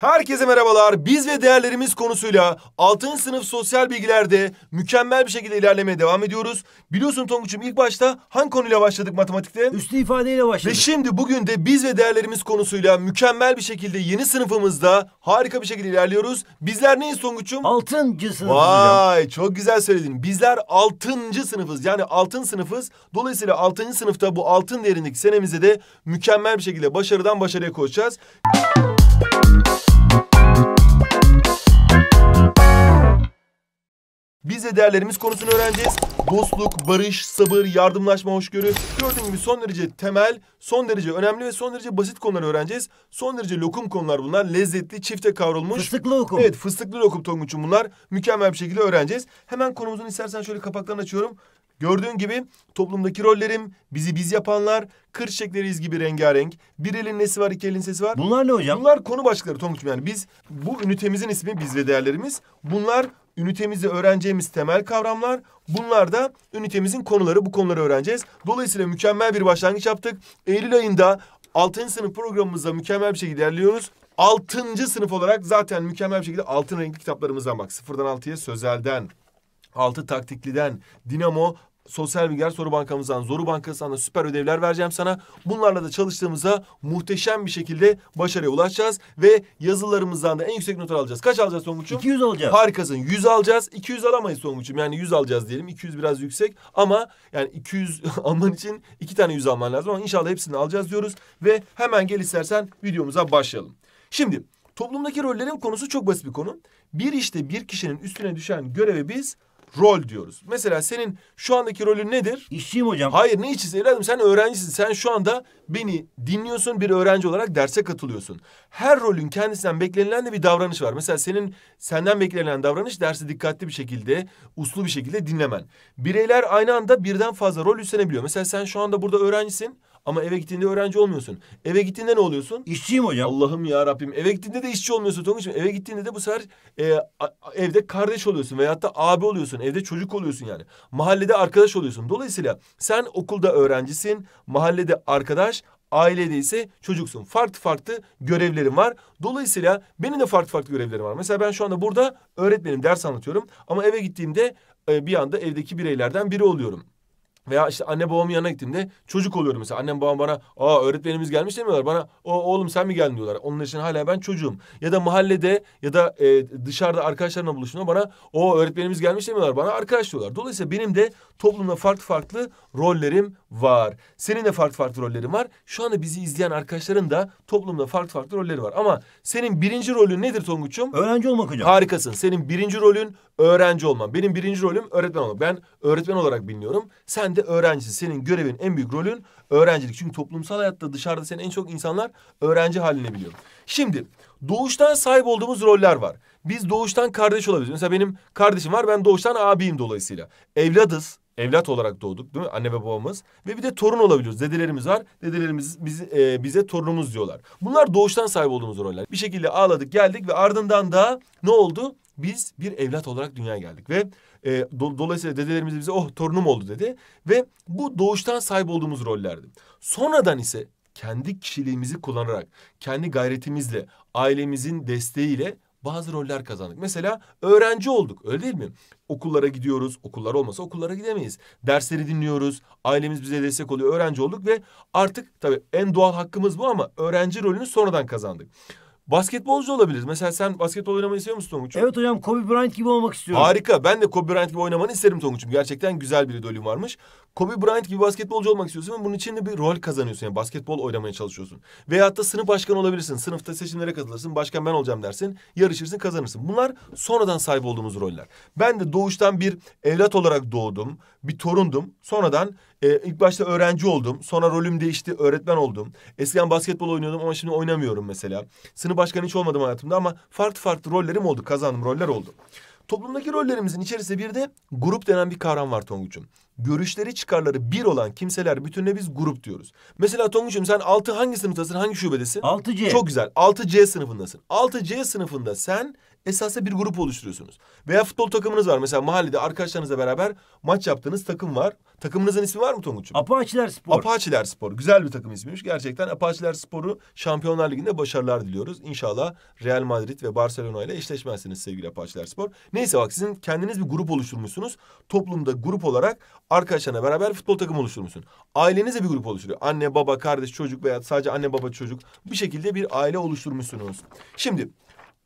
Herkese merhabalar. Biz ve değerlerimiz konusuyla 6. sınıf sosyal bilgilerde mükemmel bir şekilde ilerlemeye devam ediyoruz. Biliyorsun Tonguç'um ilk başta hangi konuyla başladık matematikte? Üstü ifadeyle başladık. Ve şimdi bugün de biz ve değerlerimiz konusuyla mükemmel bir şekilde yeni sınıfımızda harika bir şekilde ilerliyoruz. Bizler neyiz Tonguç'um? Altıncı sınıf hocam. Vay çok güzel söyledin. Bizler 6. sınıfız yani altın sınıfız. Dolayısıyla 6. sınıfta bu altın değerindeki senemizde de mükemmel bir şekilde başarıdan başarıya koşacağız. Biz de değerlerimiz konusunu öğreneceğiz. Dostluk, barış, sabır, yardımlaşma, hoşgörü. Gördüğün gibi son derece temel, son derece önemli ve son derece basit konuları öğreneceğiz. Son derece lokum konular bunlar. Lezzetli, çifte kavrulmuş. Fıstıklı okum. Evet fıstıklı lokum Tonguç'um bunlar. Mükemmel bir şekilde öğreneceğiz. Hemen konumuzun istersen şöyle kapaklarını açıyorum. Gördüğün gibi toplumdaki rollerim, bizi biz yapanlar, kır çiçekleriyiz gibi rengarenk. Bir elin nesi var, iki elin sesi var. Bunlar ne hocam? Bunlar konu başlıkları Tonguç'um yani. Biz bu ünitemizin ismi biz ve değerlerimiz. Bunlar ünitemizde öğreneceğimiz temel kavramlar. Bunlar da ünitemizin konuları. Bu konuları öğreneceğiz. Dolayısıyla mükemmel bir başlangıç yaptık. Eylül ayında 6. sınıf programımızda mükemmel bir şekilde ilerliyoruz. 6. sınıf olarak zaten mükemmel bir şekilde altın renkli kitaplarımızdan bak. Sıfırdan altıya sözelden, altı taktikliden, dinamo, sosyal bilgiler soru bankamızdan, zoru bankasından da süper ödevler vereceğim sana. Bunlarla da çalıştığımızda muhteşem bir şekilde başarıya ulaşacağız. Ve yazılarımızdan da en yüksek notlar alacağız. Kaç alacağız Tonguç'um? 200 olacak. Harikasın. 100 alacağız. 200 alamayız Tonguç'um. Yani 100 alacağız diyelim. 200 biraz yüksek. Ama yani 200 alman için iki tane 100 alman lazım. Ama inşallah hepsini alacağız diyoruz. Ve hemen gel istersen videomuza başlayalım. Şimdi toplumdaki rollerin konusu çok basit bir konu. Bir işte bir kişinin üstüne düşen göreve biz rol diyoruz. Mesela senin şu andaki rolün nedir? İşçiyim hocam. Hayır ne işçisi evladım sen öğrencisin. Sen şu anda beni dinliyorsun bir öğrenci olarak derse katılıyorsun. Her rolün kendisinden beklenilen de bir davranış var. Mesela senin senden beklenen davranış dersi dikkatli bir şekilde, uslu bir şekilde dinlemen. Bireyler aynı anda birden fazla rol üstlenebiliyor. Mesela sen şu anda burada öğrencisin ama eve gittiğinde öğrenci olmuyorsun. Eve gittiğinde ne oluyorsun? İşçiyim hocam. Allah'ım ya Rabbim. Eve gittiğinde de işçi olmuyorsun Tonguç'um. Eve gittiğinde de bu sefer e, evde kardeş oluyorsun veyahut da abi oluyorsun. Evde çocuk oluyorsun yani. Mahallede arkadaş oluyorsun. Dolayısıyla sen okulda öğrencisin, mahallede arkadaş, ailede ise çocuksun. Farklı farklı görevlerin var. Dolayısıyla benim de farklı farklı görevlerim var. Mesela ben şu anda burada öğretmenim, ders anlatıyorum. Ama eve gittiğimde e, bir anda evdeki bireylerden biri oluyorum. Veya işte anne babamın yanına gittiğimde çocuk oluyorum mesela. Annem babam bana aa öğretmenimiz gelmiş demiyorlar. Bana o oğlum sen mi geldin diyorlar. Onun için hala ben çocuğum. Ya da mahallede ya da e, dışarıda arkadaşlarımla buluştuğumda bana o öğretmenimiz gelmiş demiyorlar. Bana arkadaş diyorlar. Dolayısıyla benim de toplumda farklı farklı rollerim var. Senin de farklı farklı rollerin var. Şu anda bizi izleyen arkadaşların da toplumda farklı farklı rolleri var. Ama senin birinci rolün nedir Tonguç'um? Öğrenci olmak hocam. Harikasın. Senin birinci rolün öğrenci olman. Benim birinci rolüm öğretmen olmak. Ben öğretmen olarak biliniyorum. Sen de öğrencisin. Senin görevin en büyük rolün öğrencilik. Çünkü toplumsal hayatta dışarıda seni en çok insanlar öğrenci haline biliyor. Şimdi doğuştan sahip olduğumuz roller var. Biz doğuştan kardeş olabiliriz. Mesela benim kardeşim var. Ben doğuştan abiyim dolayısıyla. Evladız. Evlat olarak doğduk değil mi? Anne ve babamız. Ve bir de torun olabiliyoruz. Dedelerimiz var. Dedelerimiz bizi, e, bize torunumuz diyorlar. Bunlar doğuştan sahip olduğumuz roller. Bir şekilde ağladık geldik ve ardından da ne oldu? Biz bir evlat olarak dünyaya geldik ve e, do- dolayısıyla dedelerimiz bize oh torunum oldu dedi. Ve bu doğuştan sahip olduğumuz rollerdi. Sonradan ise kendi kişiliğimizi kullanarak, kendi gayretimizle, ailemizin desteğiyle bazı roller kazandık. Mesela öğrenci olduk öyle değil mi? Okullara gidiyoruz. Okullar olmasa okullara gidemeyiz. Dersleri dinliyoruz. Ailemiz bize destek oluyor. Öğrenci olduk ve artık tabii en doğal hakkımız bu ama öğrenci rolünü sonradan kazandık. Basketbolcu olabiliriz. Mesela sen basketbol oynamayı istiyor musun Tonguç? Evet hocam Kobe Bryant gibi olmak istiyorum. Harika. Ben de Kobe Bryant gibi oynamanı isterim Tonguç'um. Gerçekten güzel bir idolüm varmış. Kobe Bryant gibi basketbolcu olmak istiyorsun ve bunun için de bir rol kazanıyorsun. Yani basketbol oynamaya çalışıyorsun. Veyahut da sınıf başkanı olabilirsin. Sınıfta seçimlere katılırsın. Başkan ben olacağım dersin. Yarışırsın kazanırsın. Bunlar sonradan sahip olduğumuz roller. Ben de doğuştan bir evlat olarak doğdum. Bir torundum. Sonradan e, ilk başta öğrenci oldum. Sonra rolüm değişti. Öğretmen oldum. Eskiden basketbol oynuyordum ama şimdi oynamıyorum mesela. Sınıf başkanı hiç olmadım hayatımda ama farklı farklı rollerim oldu. Kazandığım roller oldu. Toplumdaki rollerimizin içerisinde bir de grup denen bir kavram var Tonguç'um. Görüşleri çıkarları bir olan kimseler bütününe biz grup diyoruz. Mesela Tonguç'um sen 6 hangi sınıftasın hangi şubedesin? 6C. Çok güzel 6C sınıfındasın. 6C sınıfında sen esasında bir grup oluşturuyorsunuz. Veya futbol takımınız var. Mesela mahallede arkadaşlarınızla beraber maç yaptığınız takım var. Takımınızın ismi var mı Tonguç'um? Apaçiler Spor. Apaçiler Spor. Güzel bir takım ismiymiş. Gerçekten Apaçiler Spor'u Şampiyonlar Ligi'nde başarılar diliyoruz. İnşallah Real Madrid ve Barcelona ile eşleşmezsiniz sevgili Apaçiler Spor. Neyse bak sizin kendiniz bir grup oluşturmuşsunuz. Toplumda grup olarak arkadaşlarına beraber futbol takımı oluşturmuşsun. Aileniz de bir grup oluşturuyor. Anne, baba, kardeş, çocuk veya sadece anne, baba, çocuk. Bir şekilde bir aile oluşturmuşsunuz. Şimdi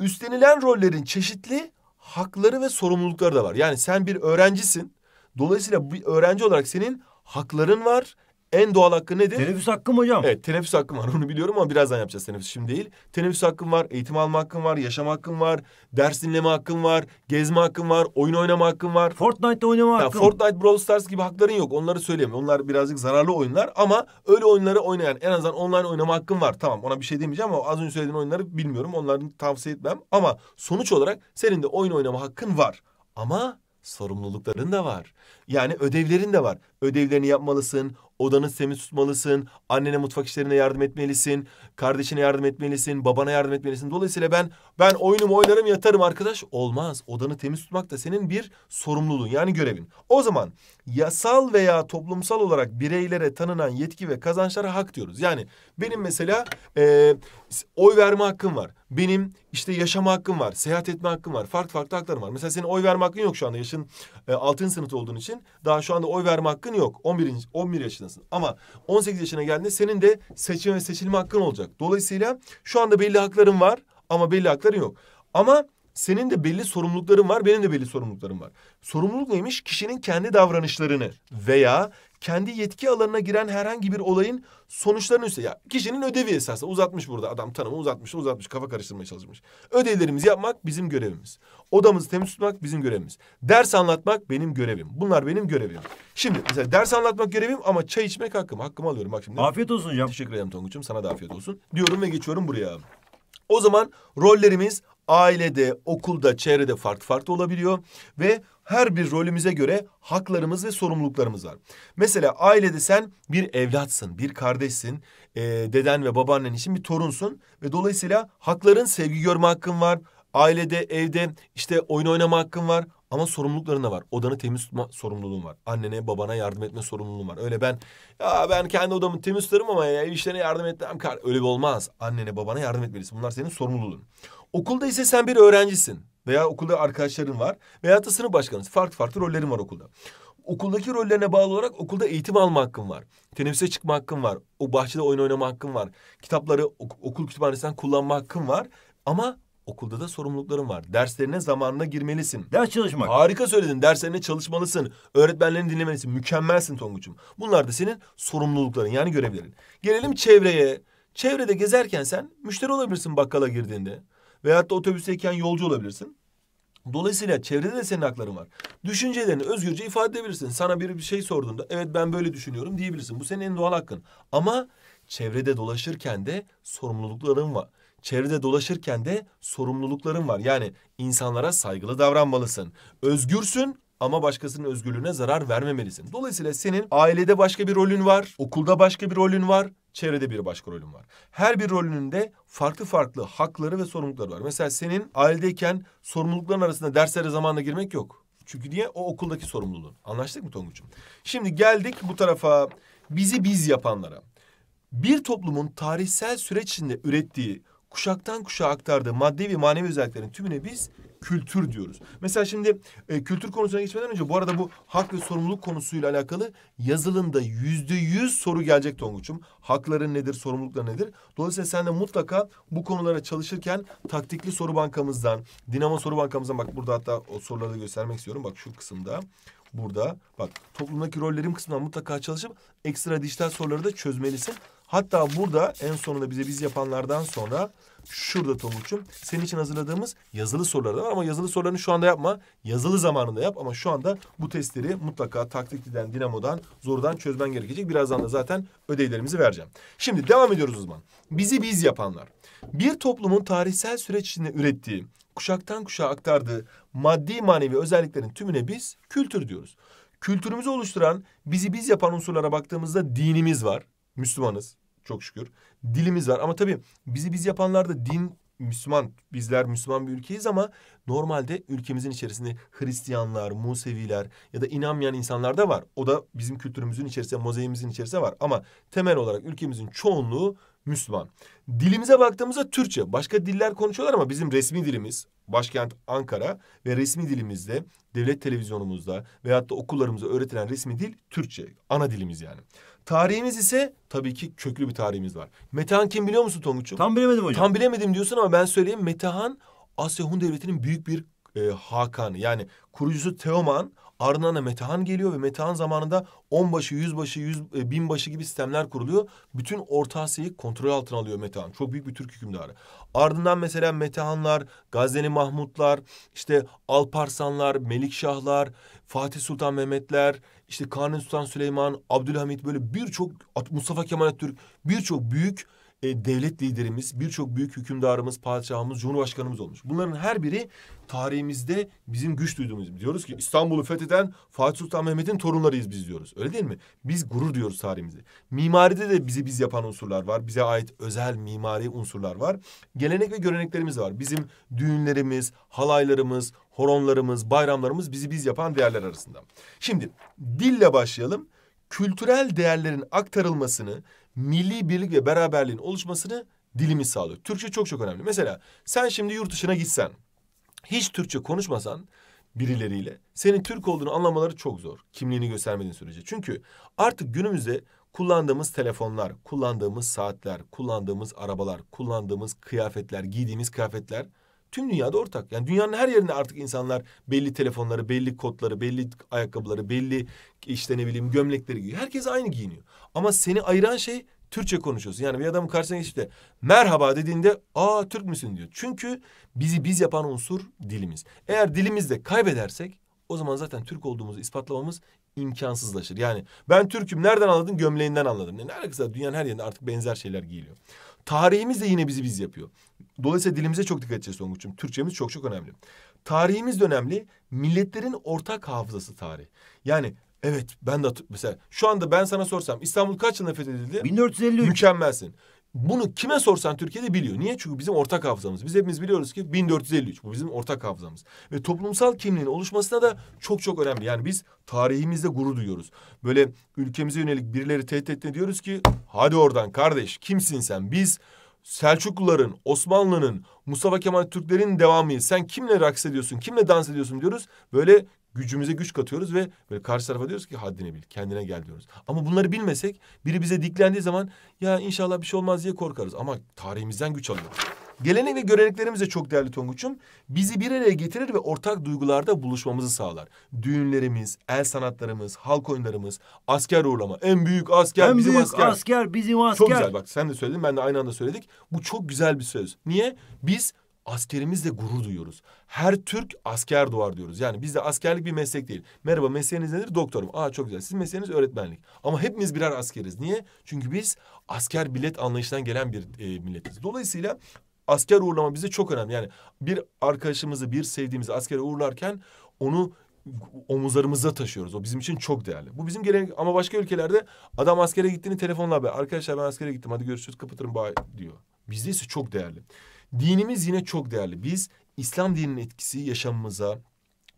üstlenilen rollerin çeşitli hakları ve sorumlulukları da var. Yani sen bir öğrencisin. Dolayısıyla bir öğrenci olarak senin hakların var. En doğal hakkı nedir? Teneffüs hakkım hocam. Evet teneffüs hakkım var onu biliyorum ama birazdan yapacağız teneffüs şimdi değil. Teneffüs hakkım var, eğitim alma hakkım var, yaşam hakkım var, ders dinleme hakkım var, gezme hakkım var, oyun oynama hakkım var. Fortnite'da oynama Ya hakkım. Fortnite, Brawl Stars gibi hakların yok. Onları söyleyeyim. Onlar birazcık zararlı oyunlar ama öyle oyunları oynayan en azından online oynama hakkın var. Tamam ona bir şey demeyeceğim ama az önce söylediğin oyunları bilmiyorum. Onları tavsiye etmem. Ama sonuç olarak senin de oyun oynama hakkın var. Ama sorumlulukların da var. Yani ödevlerin de var. Ödevlerini yapmalısın, odanı temiz tutmalısın, annene mutfak işlerine yardım etmelisin, kardeşine yardım etmelisin, babana yardım etmelisin. Dolayısıyla ben ben oyunumu oynarım yatarım arkadaş. Olmaz. Odanı temiz tutmak da senin bir sorumluluğun yani görevin. O zaman yasal veya toplumsal olarak bireylere tanınan yetki ve kazançlara hak diyoruz. Yani benim mesela e, oy verme hakkım var. Benim işte yaşama hakkım var, seyahat etme hakkım var. Farklı farklı haklarım var. Mesela senin oy verme hakkın yok şu anda. Yaşın e, 6. sınıfta olduğun için daha şu anda oy verme hakkın yok. 11. 11 yaşındasın. Ama 18 yaşına geldiğinde senin de seçim ve seçilme hakkın olacak. Dolayısıyla şu anda belli hakların var ama belli hakların yok. Ama senin de belli sorumlulukların var, benim de belli sorumluluklarım var. Sorumluluk neymiş? Kişinin kendi davranışlarını veya kendi yetki alanına giren herhangi bir olayın sonuçlarını üstte. Ya kişinin ödevi esasında uzatmış burada. Adam tanımı uzatmış, uzatmış, kafa karıştırmaya çalışmış. Ödevlerimizi yapmak bizim görevimiz. Odamızı temiz tutmak bizim görevimiz. Ders anlatmak benim görevim. Bunlar benim görevim. Şimdi mesela ders anlatmak görevim ama çay içmek hakkım. Hakkımı alıyorum bak şimdi. Afiyet olsun hocam. Teşekkür ederim Tonguç'um. Sana da afiyet olsun. Diyorum ve geçiyorum buraya. O zaman rollerimiz ailede, okulda, çevrede farklı farklı olabiliyor. Ve her bir rolümüze göre haklarımız ve sorumluluklarımız var. Mesela ailede sen bir evlatsın, bir kardeşsin. E, deden ve babaannen için bir torunsun. Ve dolayısıyla hakların sevgi görme hakkın var. Ailede, evde işte oyun oynama hakkın var. Ama sorumlulukların da var. Odanı temiz tutma sorumluluğun var. Annene, babana yardım etme sorumluluğun var. Öyle ben ya ben kendi odamı temiz tutarım ama ya işlerine yardım etmem. Öyle bir olmaz. Annene, babana yardım etmelisin. Bunlar senin sorumluluğun. Okulda ise sen bir öğrencisin. Veya okulda arkadaşların var. Veya da sınıf başkanısın. Farklı farklı rollerin var okulda. Okuldaki rollerine bağlı olarak okulda eğitim alma hakkın var. Teneffüse çıkma hakkın var. O bahçede oyun oynama hakkın var. Kitapları ok- okul kütüphanesinden kullanma hakkın var. Ama okulda da sorumlulukların var. Derslerine zamanında girmelisin. Ders çalışmak. Harika söyledin. Derslerine çalışmalısın. Öğretmenlerini dinlemelisin. Mükemmelsin Tonguç'um. Bunlar da senin sorumlulukların yani görevlerin. Gelelim çevreye. Çevrede gezerken sen müşteri olabilirsin bakkala girdiğinde. Veyahut da otobüsteyken yolcu olabilirsin. Dolayısıyla çevrede de senin hakların var. Düşüncelerini özgürce ifade edebilirsin. Sana biri bir şey sorduğunda evet ben böyle düşünüyorum diyebilirsin. Bu senin en doğal hakkın. Ama çevrede dolaşırken de sorumlulukların var. Çevrede dolaşırken de sorumlulukların var. Yani insanlara saygılı davranmalısın. Özgürsün ama başkasının özgürlüğüne zarar vermemelisin. Dolayısıyla senin ailede başka bir rolün var, okulda başka bir rolün var, çevrede bir başka rolün var. Her bir rolünün de farklı farklı hakları ve sorumlulukları var. Mesela senin ailedeyken sorumlulukların arasında derslere zamanla girmek yok. Çünkü niye? O okuldaki sorumluluğun. Anlaştık mı Tonguç'um? Şimdi geldik bu tarafa bizi biz yapanlara. Bir toplumun tarihsel süreç içinde ürettiği, kuşaktan kuşağa aktardığı maddi ve manevi özelliklerin tümüne biz kültür diyoruz. Mesela şimdi e, kültür konusuna geçmeden önce bu arada bu hak ve sorumluluk konusuyla alakalı yazılımda yüzde yüz soru gelecek Tonguç'um. Hakların nedir, sorumlulukları nedir? Dolayısıyla sen de mutlaka bu konulara çalışırken taktikli soru bankamızdan, Dinamo soru bankamızdan bak burada hatta o soruları da göstermek istiyorum. Bak şu kısımda burada bak toplumdaki rollerim kısmından mutlaka çalışıp ekstra dijital soruları da çözmelisin. Hatta burada en sonunda bize biz yapanlardan sonra şurada Tonguç'um senin için hazırladığımız yazılı sorular da var ama yazılı sorularını şu anda yapma. Yazılı zamanında yap ama şu anda bu testleri mutlaka taktikliden, dinamodan, zordan çözmen gerekecek. Birazdan da zaten ödevlerimizi vereceğim. Şimdi devam ediyoruz o zaman. Bizi biz yapanlar. Bir toplumun tarihsel süreç içinde ürettiği, kuşaktan kuşağa aktardığı maddi manevi özelliklerin tümüne biz kültür diyoruz. Kültürümüzü oluşturan, bizi biz yapan unsurlara baktığımızda dinimiz var. Müslümanız çok şükür. Dilimiz var ama tabii bizi biz yapanlarda din Müslüman bizler Müslüman bir ülkeyiz ama normalde ülkemizin içerisinde Hristiyanlar, Museviler ya da inanmayan insanlar da var. O da bizim kültürümüzün içerisinde, mozaiğimizin içerisinde var. Ama temel olarak ülkemizin çoğunluğu Müslüman. Dilimize baktığımızda Türkçe. Başka diller konuşuyorlar ama bizim resmi dilimiz başkent Ankara ve resmi dilimizde devlet televizyonumuzda veyahut da okullarımızda öğretilen resmi dil Türkçe. Ana dilimiz yani. Tarihimiz ise tabii ki köklü bir tarihimiz var. Metehan kim biliyor musun Tonguç'um? Tam bilemedim hocam. Tam bilemedim diyorsun ama ben söyleyeyim. Metehan Asya Hun Devleti'nin büyük bir e, hakanı. Yani kurucusu Teoman ardından da Metehan geliyor ve Metehan zamanında onbaşı, yüzbaşı, yüz, e, binbaşı gibi sistemler kuruluyor. Bütün Orta Asya'yı kontrol altına alıyor Metehan. Çok büyük bir Türk hükümdarı. Ardından mesela Metehanlar, Gazneli Mahmutlar, işte Alparslanlar, Melikşahlar, Fatih Sultan Mehmetler, işte Kanuni Sultan Süleyman, Abdülhamit böyle birçok Mustafa Kemal Atatürk birçok büyük e, devlet liderimiz, birçok büyük hükümdarımız, padişahımız, cumhurbaşkanımız olmuş. Bunların her biri tarihimizde bizim güç duyduğumuz. Diyoruz ki İstanbul'u fetheden Fatih Sultan Mehmet'in torunlarıyız biz diyoruz. Öyle değil mi? Biz gurur diyoruz tarihimizde. Mimaride de bizi biz yapan unsurlar var. Bize ait özel mimari unsurlar var. Gelenek ve göreneklerimiz var. Bizim düğünlerimiz, halaylarımız, horonlarımız, bayramlarımız bizi biz yapan değerler arasında. Şimdi dille başlayalım. Kültürel değerlerin aktarılmasını milli birlik ve beraberliğin oluşmasını dilimiz sağlıyor. Türkçe çok çok önemli. Mesela sen şimdi yurt dışına gitsen, hiç Türkçe konuşmasan birileriyle senin Türk olduğunu anlamaları çok zor. Kimliğini göstermediğin sürece. Çünkü artık günümüzde kullandığımız telefonlar, kullandığımız saatler, kullandığımız arabalar, kullandığımız kıyafetler, giydiğimiz kıyafetler tüm dünyada ortak. Yani dünyanın her yerinde artık insanlar belli telefonları, belli kodları, belli ayakkabıları, belli işte ne bileyim gömlekleri giyiyor. Herkes aynı giyiniyor. Ama seni ayıran şey Türkçe konuşuyorsun. Yani bir adamın karşısına geçip de merhaba dediğinde aa Türk müsün diyor. Çünkü bizi biz yapan unsur dilimiz. Eğer dilimizde kaybedersek o zaman zaten Türk olduğumuzu ispatlamamız imkansızlaşır. Yani ben Türk'üm nereden anladın? Gömleğinden anladım. Ne alakası var? Dünyanın her yerinde artık benzer şeyler giyiliyor. Tarihimiz de yine bizi biz yapıyor. Dolayısıyla dilimize çok dikkat edeceğiz Tonguç'um. Türkçemiz çok çok önemli. Tarihimiz de önemli. Milletlerin ortak hafızası tarih. Yani evet ben de mesela şu anda ben sana sorsam İstanbul kaç yılında fethedildi? 1453. Mükemmelsin. Bunu kime sorsan Türkiye'de biliyor. Niye? Çünkü bizim ortak hafızamız. Biz hepimiz biliyoruz ki 1453 bu bizim ortak hafızamız. Ve toplumsal kimliğin oluşmasına da çok çok önemli. Yani biz tarihimizde gurur duyuyoruz. Böyle ülkemize yönelik birileri tehdit ettiğinde diyoruz ki hadi oradan kardeş kimsin sen? Biz Selçukluların, Osmanlı'nın, Mustafa Kemal Türklerin devamıyız. Sen kimle raks ediyorsun, kimle dans ediyorsun diyoruz. Böyle gücümüze güç katıyoruz ve böyle karşı tarafa diyoruz ki haddini bil, kendine gel diyoruz. Ama bunları bilmesek biri bize diklendiği zaman ya inşallah bir şey olmaz diye korkarız. Ama tarihimizden güç alıyoruz. Gelenek ve göreneklerimiz de çok değerli Tonguç'um. Bizi bir araya getirir ve ortak duygularda buluşmamızı sağlar. Düğünlerimiz, el sanatlarımız, halk oyunlarımız, asker uğurlama. En büyük asker en bizim büyük asker. asker. bizim asker. Çok güzel bak sen de söyledin ben de aynı anda söyledik. Bu çok güzel bir söz. Niye? Biz askerimizle gurur duyuyoruz. Her Türk asker doğar diyoruz. Yani bizde askerlik bir meslek değil. Merhaba mesleğiniz nedir? Doktorum. Aa çok güzel. Sizin mesleğiniz öğretmenlik. Ama hepimiz birer askeriz. Niye? Çünkü biz asker bilet anlayışından gelen bir e, milletiz. Dolayısıyla asker uğurlama bize çok önemli. Yani bir arkadaşımızı, bir sevdiğimizi askere uğurlarken onu omuzlarımızda taşıyoruz. O bizim için çok değerli. Bu bizim gelenek ama başka ülkelerde adam askere gittiğini telefonla haber. Arkadaşlar ben askere gittim hadi görüşürüz kapatırım bay diyor. Bizde ise çok değerli. Dinimiz yine çok değerli. Biz İslam dininin etkisi yaşamımıza,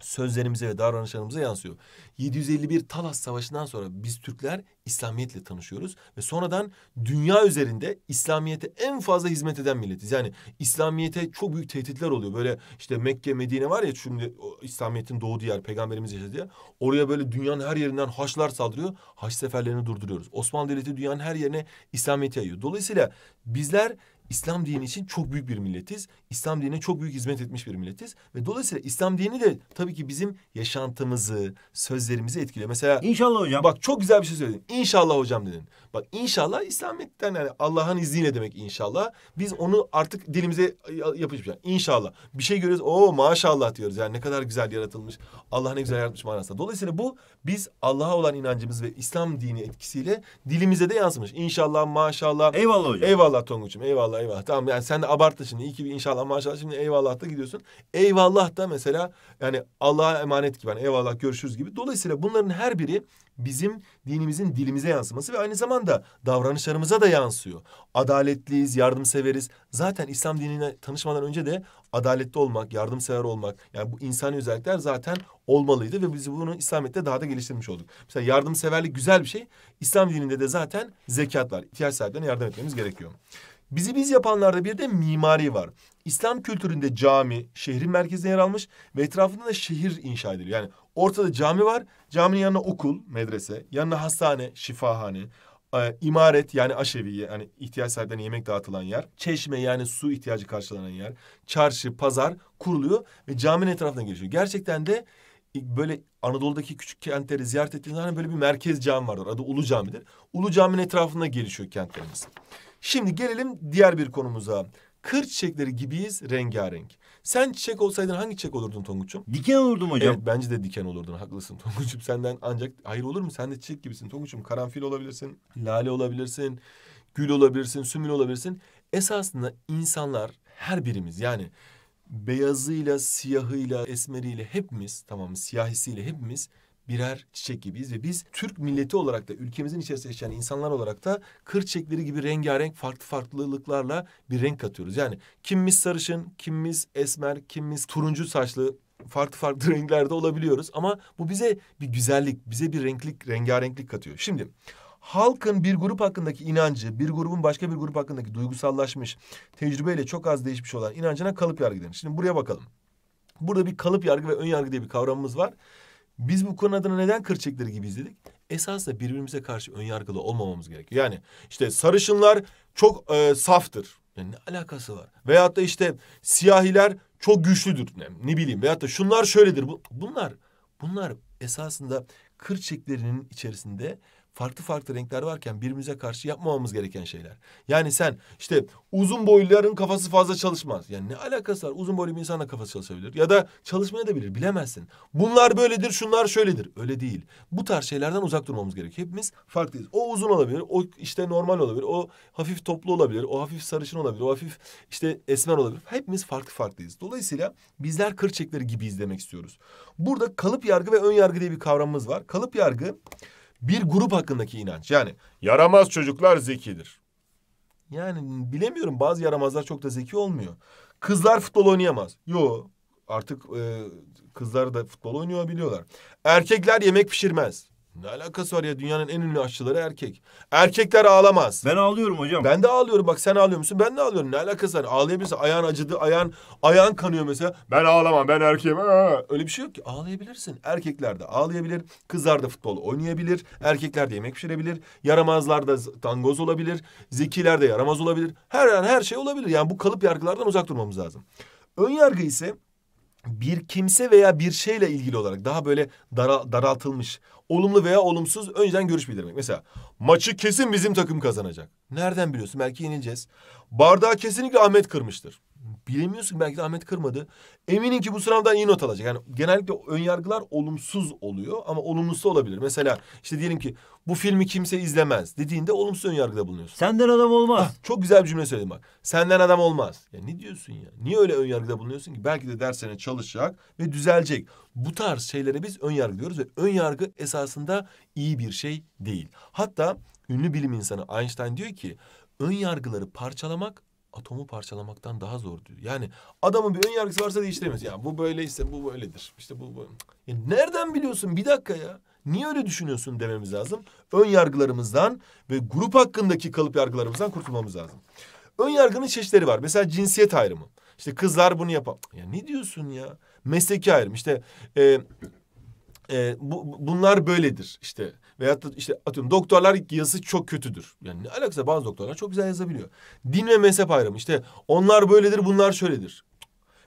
sözlerimize ve davranışlarımıza yansıyor. 751 Talas Savaşı'ndan sonra biz Türkler İslamiyetle tanışıyoruz ve sonradan dünya üzerinde İslamiyete en fazla hizmet eden milletiz. Yani İslamiyete çok büyük tehditler oluyor. Böyle işte Mekke, Medine var ya şimdi İslamiyet'in doğduğu yer, peygamberimiz yaşadığı yer. Oraya böyle dünyanın her yerinden haçlar saldırıyor. Haç seferlerini durduruyoruz. Osmanlı Devleti dünyanın her yerine İslamiyet'i yayıyor. Dolayısıyla bizler İslam dini için çok büyük bir milletiz. İslam dinine çok büyük hizmet etmiş bir milletiz. Ve dolayısıyla İslam dini de tabii ki bizim yaşantımızı, sözlerimizi etkiliyor. Mesela İnşallah hocam. bak çok güzel bir şey söyledin. İnşallah hocam dedin. Bak inşallah İslamiyet'ten yani Allah'ın izniyle demek inşallah. Biz onu artık dilimize yapışmış. Yani İnşallah. Bir şey görüyoruz. Oo maşallah diyoruz. Yani ne kadar güzel yaratılmış. Allah ne güzel yaratmış manasında. Dolayısıyla bu biz Allah'a olan inancımız ve İslam dini etkisiyle dilimize de yansımış. İnşallah maşallah. Eyvallah hocam. Eyvallah Tonguç'um eyvallah eyvallah. Tamam yani sen de abarttın şimdi. İyi ki bir inşallah maşallah şimdi eyvallah da gidiyorsun. Eyvallah da mesela yani Allah'a emanet gibi. Yani eyvallah görüşürüz gibi. Dolayısıyla bunların her biri bizim dinimizin dilimize yansıması ve aynı zamanda davranışlarımıza da yansıyor. Adaletliyiz, yardımseveriz. Zaten İslam dinine tanışmadan önce de adaletli olmak, yardımsever olmak yani bu insani özellikler zaten olmalıydı ve biz bunu İslamiyet'te daha da geliştirmiş olduk. Mesela yardımseverlik güzel bir şey. İslam dininde de zaten zekat var. İhtiyaç sahiplerine yardım etmemiz gerekiyor. Bizi biz yapanlarda bir de mimari var. İslam kültüründe cami şehrin merkezine yer almış ve etrafında da şehir inşa ediliyor. Yani ortada cami var, caminin yanına okul, medrese, yanına hastane, şifahane, e, imaret yani aşevi yani ihtiyaç sahiplerine yemek dağıtılan yer, çeşme yani su ihtiyacı karşılanan yer, çarşı, pazar kuruluyor ve caminin etrafına gelişiyor. Gerçekten de böyle Anadolu'daki küçük kentleri ziyaret ettiğiniz zaman böyle bir merkez cami vardır. Adı Ulu Cami'dir. Ulu Cami'nin etrafında gelişiyor kentlerimiz. Şimdi gelelim diğer bir konumuza. Kır çiçekleri gibiyiz rengarenk. Sen çiçek olsaydın hangi çiçek olurdun Tonguç'um? Diken olurdum hocam. Evet bence de diken olurdun haklısın Tonguç'um. Senden ancak hayır olur mu? Sen de çiçek gibisin Tonguç'um. Karanfil olabilirsin, lale olabilirsin, gül olabilirsin, sümül olabilirsin. Esasında insanlar her birimiz yani beyazıyla, siyahıyla, esmeriyle hepimiz tamam? Siyahisiyle hepimiz birer çiçek gibiyiz ve biz Türk milleti olarak da ülkemizin içerisinde yaşayan insanlar olarak da kır çiçekleri gibi rengarenk farklı farklılıklarla bir renk katıyoruz. Yani kimimiz sarışın, kimimiz esmer, kimimiz turuncu saçlı farklı farklı renklerde olabiliyoruz ama bu bize bir güzellik, bize bir renklik, rengarenklik katıyor. Şimdi halkın bir grup hakkındaki inancı, bir grubun başka bir grup hakkındaki duygusallaşmış, tecrübeyle çok az değişmiş olan inancına kalıp yargı denir. Şimdi buraya bakalım. Burada bir kalıp yargı ve ön yargı diye bir kavramımız var. Biz bu konu adına neden kır çiçekleri gibi izledik? Esasında birbirimize karşı ön yargılı olmamamız gerekiyor. Yani işte sarışınlar çok e, saftır. Yani ne alakası var? Veyahut da işte siyahiler çok güçlüdür. Ne, ne bileyim. Veyahut da şunlar şöyledir. Bu, bunlar, bunlar esasında kır çiçeklerinin içerisinde farklı farklı renkler varken birbirimize karşı yapmamamız gereken şeyler. Yani sen işte uzun boyluların kafası fazla çalışmaz. Yani ne alakası var? Uzun boylu bir insanla kafası çalışabilir. Ya da çalışmaya da bilir bilemezsin. Bunlar böyledir şunlar şöyledir. Öyle değil. Bu tarz şeylerden uzak durmamız gerekiyor. Hepimiz farklıyız. O uzun olabilir. O işte normal olabilir. O hafif toplu olabilir. O hafif sarışın olabilir. O hafif işte esmer olabilir. Hepimiz farklı farklıyız. Dolayısıyla bizler kır çiçekleri gibi izlemek istiyoruz. Burada kalıp yargı ve ön yargı diye bir kavramımız var. Kalıp yargı bir grup hakkındaki inanç. Yani yaramaz çocuklar zekidir. Yani bilemiyorum bazı yaramazlar çok da zeki olmuyor. Kızlar futbol oynayamaz. Yo artık e, kızlar da futbol oynuyor biliyorlar. Erkekler yemek pişirmez. Ne alakası var ya dünyanın en ünlü aşçıları erkek. Erkekler ağlamaz. Ben ağlıyorum hocam. Ben de ağlıyorum bak sen ağlıyor musun? Ben de ağlıyorum. Ne alakası var? Ağlayabilirsin. Ayağın acıdı, ayağın ayağın kanıyor mesela. Ben ağlamam, ben erkeğim. Aa! Öyle bir şey yok ki. Ağlayabilirsin. Erkekler de ağlayabilir. Kızlar da futbol oynayabilir. Erkekler de yemek pişirebilir. Yaramazlar da tangoz olabilir. Zekiler de yaramaz olabilir. Her an her şey olabilir. Yani bu kalıp yargılardan uzak durmamız lazım. Ön yargı ise bir kimse veya bir şeyle ilgili olarak daha böyle dara, daraltılmış, olumlu veya olumsuz önceden görüş bildirmek. Mesela maçı kesin bizim takım kazanacak. Nereden biliyorsun? Belki yenileceğiz. Bardağı kesinlikle Ahmet kırmıştır. Bilemiyorsun belki de Ahmet kırmadı. Eminim ki bu sınavdan iyi not alacak. Yani genellikle ön yargılar olumsuz oluyor ama olumlusu olabilir. Mesela işte diyelim ki bu filmi kimse izlemez dediğinde olumsuz ön yargıda bulunuyorsun. Senden adam olmaz. Ah, çok güzel bir cümle söyledim bak. Senden adam olmaz. Ya ne diyorsun ya? Niye öyle ön yargıda bulunuyorsun ki? Belki de derslerine çalışacak ve düzelecek. Bu tarz şeylere biz ön yargı diyoruz ve ön yargı esasında iyi bir şey değil. Hatta ünlü bilim insanı Einstein diyor ki ön yargıları parçalamak atomu parçalamaktan daha zor diyor. Yani adamın bir ön yargısı varsa değiştiremez. Ya bu böyleyse bu böyledir. İşte bu, bu. Ya nereden biliyorsun? Bir dakika ya. Niye öyle düşünüyorsun dememiz lazım. Ön yargılarımızdan ve grup hakkındaki kalıp yargılarımızdan kurtulmamız lazım. Ön yargının çeşitleri var. Mesela cinsiyet ayrımı. İşte kızlar bunu yapar. Ya ne diyorsun ya? Mesleki ayrım. İşte e, e, bu, bunlar böyledir. İşte veyahut da işte atıyorum doktorlar yazısı çok kötüdür. Yani ne alakası bazı doktorlar çok güzel yazabiliyor. Din ve mezhep ayrımı. İşte onlar böyledir bunlar şöyledir.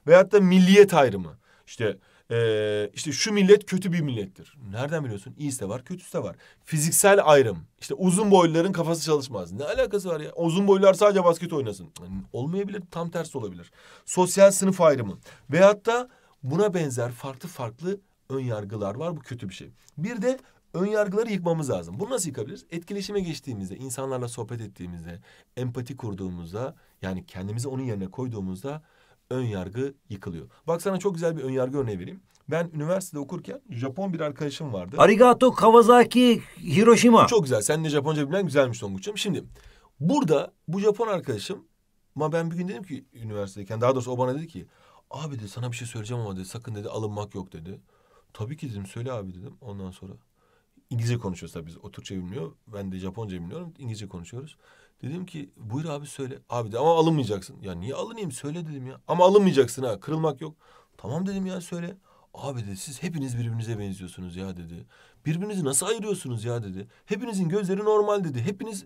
Veyahut da milliyet ayrımı. İşte ee, işte şu millet kötü bir millettir. Nereden biliyorsun? İyisi de var, kötüsü de var. Fiziksel ayrım. İşte uzun boyluların kafası çalışmaz. Ne alakası var ya? Uzun boylular sadece basket oynasın. Yani olmayabilir, tam tersi olabilir. Sosyal sınıf ayrımı. Veyahut da buna benzer farklı farklı ön yargılar var. Bu kötü bir şey. Bir de ön yargıları yıkmamız lazım. Bunu nasıl yıkabiliriz? Etkileşime geçtiğimizde, insanlarla sohbet ettiğimizde, empati kurduğumuzda, yani kendimizi onun yerine koyduğumuzda ön yargı yıkılıyor. Bak sana çok güzel bir ön yargı örneği vereyim. Ben üniversitede okurken Japon bir arkadaşım vardı. Arigato Kawasaki Hiroshima. Çok güzel. Sen de Japonca bilen güzelmiş Tonguç'um. Şimdi burada bu Japon arkadaşım ama ben bir gün dedim ki üniversitedeyken daha doğrusu o bana dedi ki abi dedi sana bir şey söyleyeceğim ama dedi sakın dedi alınmak yok dedi. Tabii ki dedim söyle abi dedim. Ondan sonra İngilizce konuşuyoruz tabii biz. O Türkçe bilmiyor. Ben de Japonca bilmiyorum. İngilizce konuşuyoruz. Dedim ki buyur abi söyle. Abi de ama alınmayacaksın. Ya niye alınayım söyle dedim ya. Ama alınmayacaksın ha kırılmak yok. Tamam dedim ya söyle. Abi dedi siz hepiniz birbirinize benziyorsunuz ya dedi. Birbirinizi nasıl ayırıyorsunuz ya dedi. Hepinizin gözleri normal dedi. Hepiniz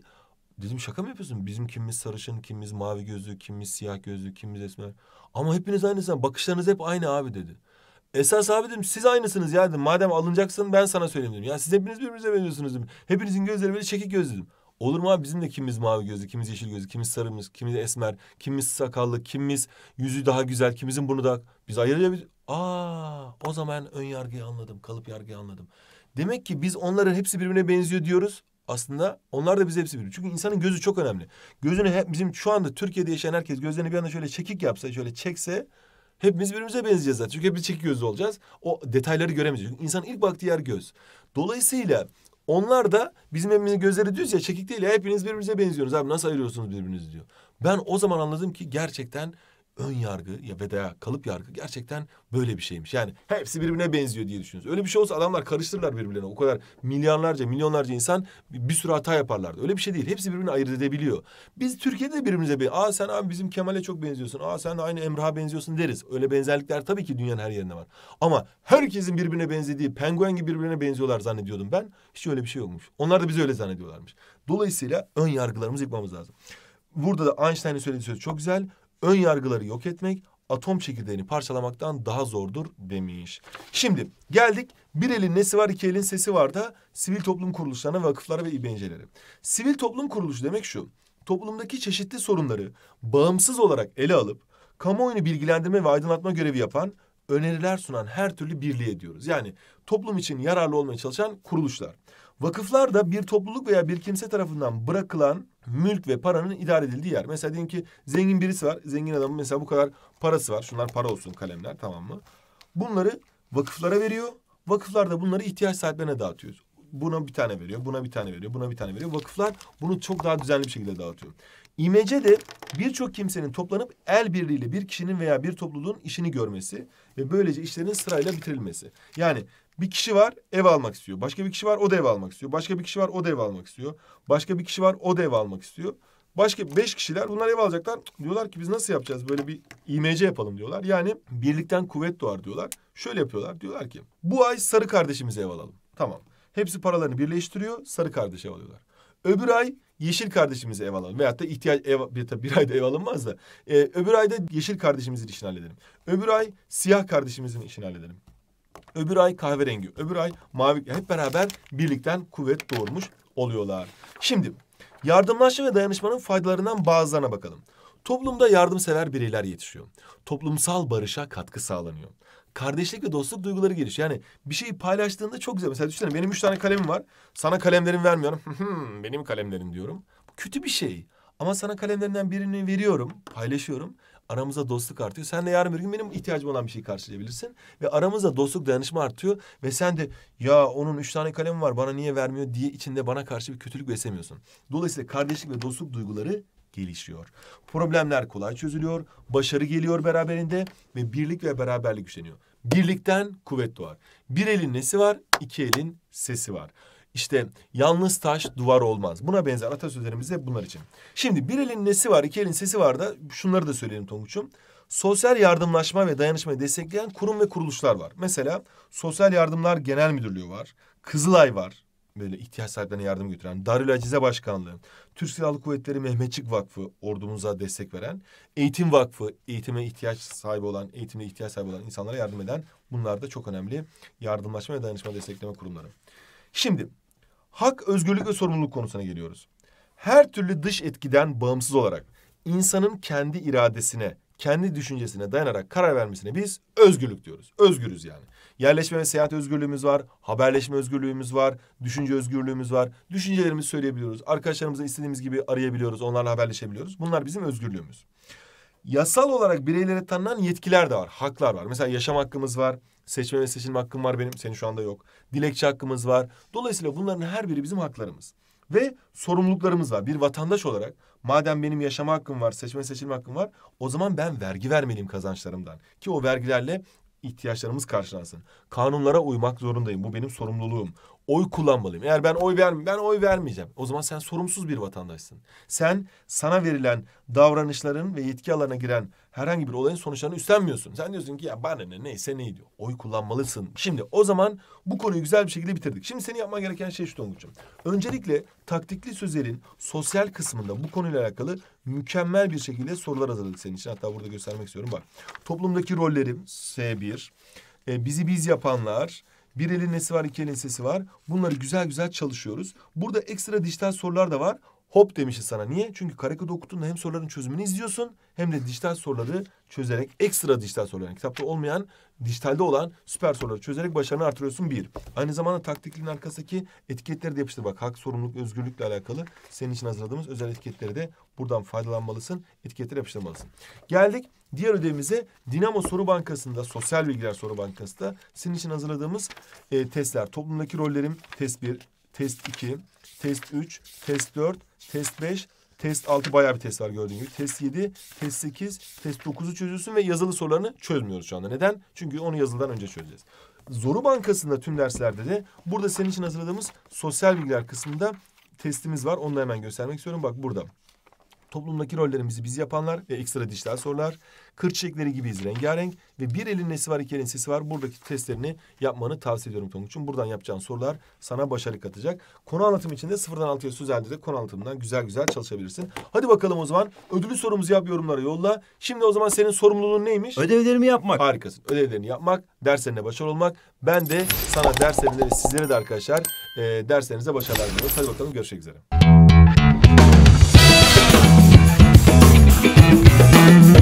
dedim şaka mı yapıyorsun? Bizim kimimiz sarışın, kimimiz mavi gözlü, kimimiz siyah gözlü, kimimiz esmer. Ama hepiniz aynısınız. Bakışlarınız hep aynı abi dedi. Esas abi dedim siz aynısınız ya dedim. Madem alınacaksın ben sana söyleyeyim dedim. Ya siz hepiniz birbirinize benziyorsunuz dedim. Hepinizin gözleri böyle çekik göz dedim. Olur mu abi bizim de kimimiz mavi gözlü, kimimiz yeşil gözlü, kimimiz sarımız, kimimiz esmer, kimimiz sakallı, kimimiz yüzü daha güzel, kimimizin burnu daha... Biz ayırabilir... Aa, o zaman ön yargıyı anladım, kalıp yargıyı anladım. Demek ki biz onların hepsi birbirine benziyor diyoruz. Aslında onlar da bize hepsi birbirine. Çünkü insanın gözü çok önemli. Gözünü hep bizim şu anda Türkiye'de yaşayan herkes gözlerini bir anda şöyle çekik yapsa, şöyle çekse hepimiz birbirimize benzeyeceğiz zaten. Çünkü hepimiz çekik gözlü olacağız. O detayları göremeyeceğiz. Çünkü insanın ilk baktığı yer göz. Dolayısıyla onlar da bizim hepimizin gözleri düz ya çekik değil ya hepiniz birbirinize benziyorsunuz abi nasıl ayırıyorsunuz birbirinizi diyor. Ben o zaman anladım ki gerçekten ön yargı ya veya kalıp yargı gerçekten böyle bir şeymiş. Yani hepsi birbirine benziyor diye düşünüyoruz. Öyle bir şey olsa adamlar karıştırırlar birbirlerine. O kadar milyarlarca, milyonlarca insan bir, sürü hata yaparlardı. Öyle bir şey değil. Hepsi birbirini ayırt edebiliyor. Biz Türkiye'de birbirimize bir, aa sen abi bizim Kemal'e çok benziyorsun. Aa sen aynı Emrah'a benziyorsun deriz. Öyle benzerlikler tabii ki dünyanın her yerinde var. Ama herkesin birbirine benzediği, penguen gibi birbirine benziyorlar zannediyordum ben. Hiç öyle bir şey yokmuş. Onlar da bizi öyle zannediyorlarmış. Dolayısıyla ön yargılarımızı yıkmamız lazım. Burada da Einstein'ın söylediği söz çok güzel ön yargıları yok etmek atom çekirdeğini parçalamaktan daha zordur demiş. Şimdi geldik bir elin nesi var iki elin sesi var da sivil toplum kuruluşlarına, vakıflara ve İBNC'lere. Sivil toplum kuruluşu demek şu. Toplumdaki çeşitli sorunları bağımsız olarak ele alıp kamuoyunu bilgilendirme ve aydınlatma görevi yapan öneriler sunan her türlü birliği ediyoruz. Yani toplum için yararlı olmaya çalışan kuruluşlar. Vakıflar da bir topluluk veya bir kimse tarafından bırakılan mülk ve paranın idare edildiği yer. Mesela diyelim ki zengin birisi var. Zengin adamın mesela bu kadar parası var. Şunlar para olsun kalemler tamam mı? Bunları vakıflara veriyor. Vakıflar da bunları ihtiyaç sahiplerine dağıtıyor. Buna bir tane veriyor, buna bir tane veriyor, buna bir tane veriyor. Vakıflar bunu çok daha düzenli bir şekilde dağıtıyor. İmece de birçok kimsenin toplanıp el birliğiyle bir kişinin veya bir topluluğun işini görmesi ve böylece işlerin sırayla bitirilmesi. Yani bir kişi var ev almak istiyor. Başka bir kişi var o da ev almak istiyor. Başka bir kişi var o da ev almak istiyor. Başka bir kişi var o da ev almak istiyor. Başka beş kişiler bunlar ev alacaklar. Diyorlar ki biz nasıl yapacağız böyle bir İMC yapalım diyorlar. Yani birlikten kuvvet doğar diyorlar. Şöyle yapıyorlar diyorlar ki bu ay sarı kardeşimize ev alalım. Tamam. Hepsi paralarını birleştiriyor sarı kardeşe ev alıyorlar. Öbür ay yeşil kardeşimize ev alalım. Veyahut da ihtiyaç ev, bir, bir ayda ev alınmaz da. Ee, öbür ayda yeşil kardeşimizin işini halledelim. Öbür ay siyah kardeşimizin işini halledelim. Öbür ay kahverengi, öbür ay mavi. Hep beraber birlikten kuvvet doğurmuş oluyorlar. Şimdi yardımlaşma ve dayanışmanın faydalarından bazılarına bakalım. Toplumda yardımsever bireyler yetişiyor. Toplumsal barışa katkı sağlanıyor. Kardeşlik ve dostluk duyguları gelişiyor. Yani bir şeyi paylaştığında çok güzel. Mesela düşünsene benim üç tane kalemim var. Sana kalemlerimi vermiyorum. benim kalemlerim diyorum. Kötü bir şey. Ama sana kalemlerinden birini veriyorum, paylaşıyorum. Aramızda dostluk artıyor. Sen de yarın bir gün benim ihtiyacım olan bir şeyi karşılayabilirsin. Ve aramızda dostluk dayanışma artıyor. Ve sen de ya onun üç tane kalemi var bana niye vermiyor diye içinde bana karşı bir kötülük beslemiyorsun. Dolayısıyla kardeşlik ve dostluk duyguları gelişiyor. Problemler kolay çözülüyor, başarı geliyor beraberinde ve birlik ve beraberlik güçleniyor. Birlikten kuvvet doğar. Bir elin nesi var, iki elin sesi var. İşte yalnız taş duvar olmaz. Buna benzer atasözlerimiz de bunlar için. Şimdi bir elin nesi var, iki elin sesi var da şunları da söyleyelim Tonguç'um. Sosyal yardımlaşma ve dayanışmayı destekleyen kurum ve kuruluşlar var. Mesela Sosyal Yardımlar Genel Müdürlüğü var. Kızılay var. Böyle ihtiyaç sahiplerine yardım götüren. Darül Acize Başkanlığı. Türk Silahlı Kuvvetleri Mehmetçik Vakfı ordumuza destek veren. Eğitim Vakfı eğitime ihtiyaç sahibi olan, eğitimle ihtiyaç sahibi olan insanlara yardım eden. Bunlar da çok önemli yardımlaşma ve dayanışma destekleme kurumları. Şimdi hak, özgürlük ve sorumluluk konusuna geliyoruz. Her türlü dış etkiden bağımsız olarak insanın kendi iradesine, kendi düşüncesine dayanarak karar vermesine biz özgürlük diyoruz. Özgürüz yani. Yerleşme ve seyahat özgürlüğümüz var, haberleşme özgürlüğümüz var, düşünce özgürlüğümüz var. Düşüncelerimizi söyleyebiliyoruz. Arkadaşlarımızı istediğimiz gibi arayabiliyoruz, onlarla haberleşebiliyoruz. Bunlar bizim özgürlüğümüz. Yasal olarak bireylere tanınan yetkiler de var, haklar var. Mesela yaşam hakkımız var, seçme ve seçilme hakkım var benim, senin şu anda yok. Dilekçe hakkımız var. Dolayısıyla bunların her biri bizim haklarımız. Ve sorumluluklarımız var. Bir vatandaş olarak madem benim yaşama hakkım var, seçme seçilme hakkım var, o zaman ben vergi vermeliyim kazançlarımdan. Ki o vergilerle ihtiyaçlarımız karşılansın. Kanunlara uymak zorundayım. Bu benim sorumluluğum. Oy kullanmalıyım. Eğer ben oy vermem, ben oy vermeyeceğim. O zaman sen sorumsuz bir vatandaşsın. Sen sana verilen davranışların ve yetki alanına giren herhangi bir olayın sonuçlarını üstlenmiyorsun. Sen diyorsun ki ya bana ne neyse ne diyor. Oy kullanmalısın. Şimdi o zaman bu konuyu güzel bir şekilde bitirdik. Şimdi senin yapman gereken şey şu Tonguç'um. Öncelikle taktikli sözlerin sosyal kısmında bu konuyla alakalı mükemmel bir şekilde sorular hazırladık senin için. Hatta burada göstermek istiyorum bak. Toplumdaki rollerim S1. E, bizi biz yapanlar. Bir elin nesi var, iki elin sesi var. Bunları güzel güzel çalışıyoruz. Burada ekstra dijital sorular da var. Hop demişiz sana. Niye? Çünkü Karakod okuttuğunda hem soruların çözümünü izliyorsun hem de dijital soruları çözerek ekstra dijital sorular. Yani kitapta olmayan, dijitalde olan süper soruları çözerek başarını artırıyorsun bir. Aynı zamanda taktiklinin arkasındaki etiketleri de yapıştır. Bak hak, sorumluluk, özgürlükle alakalı senin için hazırladığımız özel etiketleri de buradan faydalanmalısın. Etiketleri yapıştırmalısın. Geldik diğer ödevimize Dinamo Soru Bankası'nda, Sosyal Bilgiler Soru Bankası'nda senin için hazırladığımız e, testler. Toplumdaki rollerim test 1, test 2, test 3, test 4, test 5, test 6 bayağı bir test var gördüğün gibi. Test 7, test 8, test 9'u çözüyorsun ve yazılı sorularını çözmüyoruz şu anda. Neden? Çünkü onu yazılıdan önce çözeceğiz. Zoru Bankası'nda tüm derslerde de burada senin için hazırladığımız sosyal bilgiler kısmında testimiz var. Onu da hemen göstermek istiyorum. Bak burada. Toplumdaki rollerimizi biz yapanlar ve ekstra dijital sorular. Kır çiçekleri gibiyiz rengarenk ve bir elin nesi var iki elin sesi var. Buradaki testlerini yapmanı tavsiye ediyorum Tonguç'um. Buradan yapacağın sorular sana başarı katacak. Konu anlatım için de sıfırdan altıya sözelde de konu anlatımından güzel güzel çalışabilirsin. Hadi bakalım o zaman ödülü sorumuzu yap yorumlara yolla. Şimdi o zaman senin sorumluluğun neymiş? Ödevlerimi yapmak. Harikasın. Ödevlerini yapmak, derslerine başarılı olmak. Ben de sana derslerinde sizlere de arkadaşlar e, derslerinize başarılar diliyorum. Hadi bakalım görüşmek üzere. Thank you.